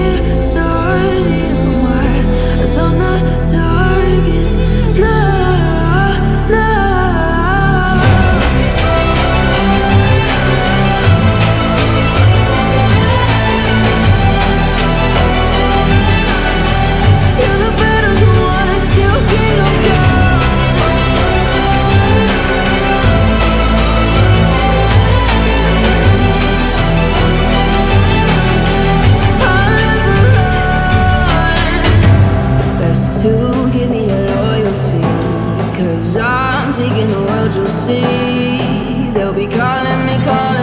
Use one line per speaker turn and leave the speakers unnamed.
started, starting on my eyes on the They'll be calling me, calling